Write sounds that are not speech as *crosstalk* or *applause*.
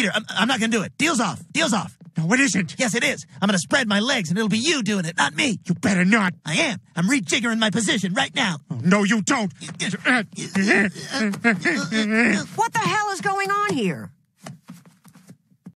Peter, I'm, I'm not gonna do it. Deal's off. Deal's off. No, it isn't. Yes, it is. I'm gonna spread my legs and it'll be you doing it, not me. You better not. I am. I'm rejiggering my position right now. Oh, no, you don't. *laughs* What the hell is going on here?